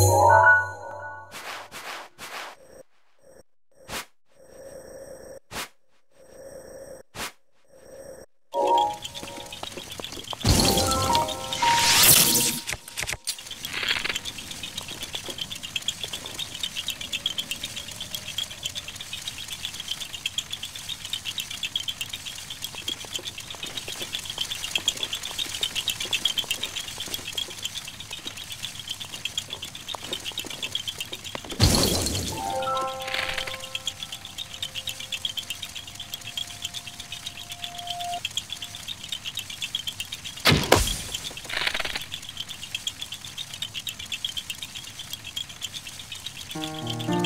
Música Música